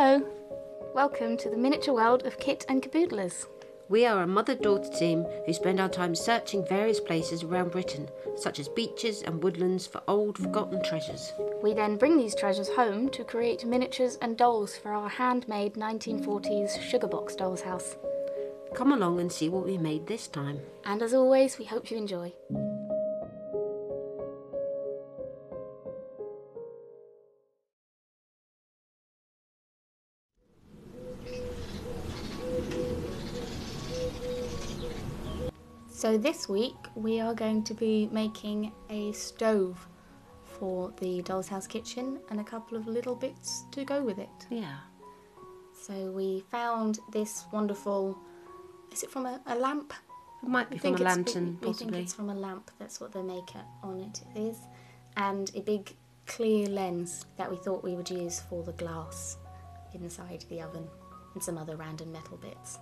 Hello, welcome to the miniature world of Kit and Caboodlers. We are a mother daughter team who spend our time searching various places around Britain, such as beaches and woodlands, for old forgotten treasures. We then bring these treasures home to create miniatures and dolls for our handmade 1940s sugar box dolls house. Come along and see what we made this time. And as always, we hope you enjoy. So this week we are going to be making a stove for the doll's house kitchen and a couple of little bits to go with it. Yeah. So we found this wonderful. Is it from a, a lamp? It might be from a lantern, we, we possibly. think it's from a lamp. That's what the maker on it is, and a big clear lens that we thought we would use for the glass inside the oven, and some other random metal bits.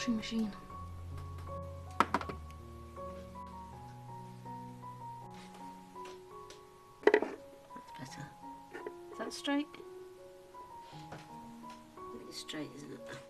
Washing machine. Better. Is that straight? I think it's straight, isn't it?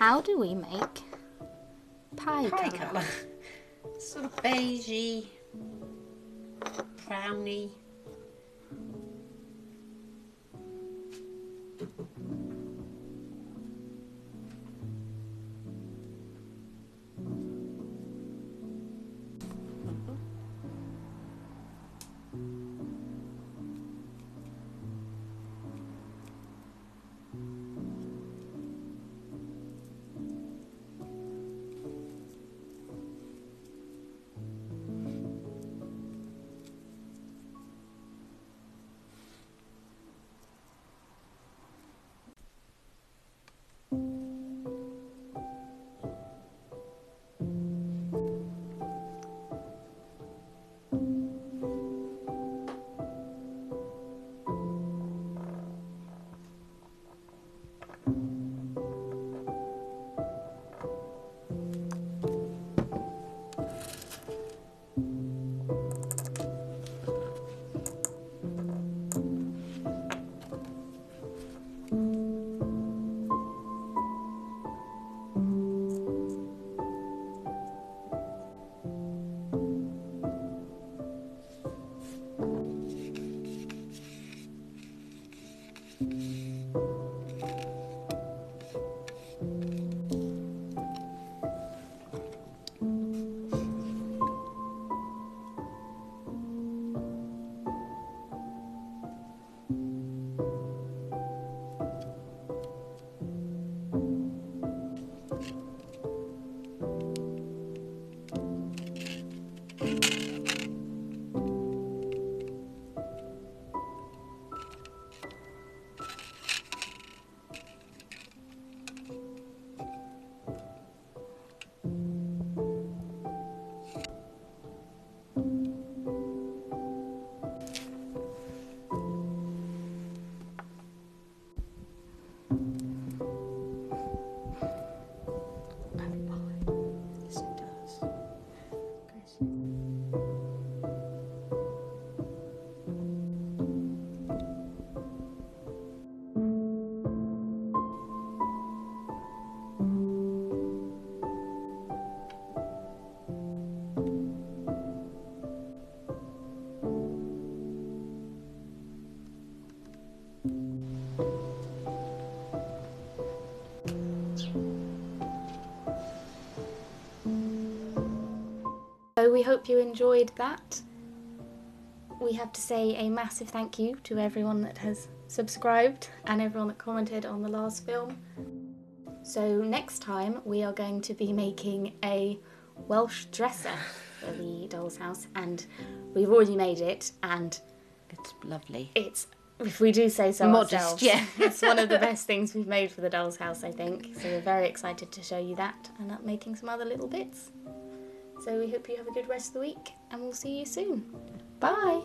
How do we make pie, Pie colour? sort of beigey, browny. So we hope you enjoyed that. We have to say a massive thank you to everyone that has subscribed and everyone that commented on the last film. So next time we are going to be making a Welsh dresser for the doll's house and we've already made it and It's lovely. it's if we do say so Modest, ourselves, yeah. it's one of the best things we've made for the doll's house, I think. So we're very excited to show you that and up making some other little bits. So we hope you have a good rest of the week and we'll see you soon. Bye.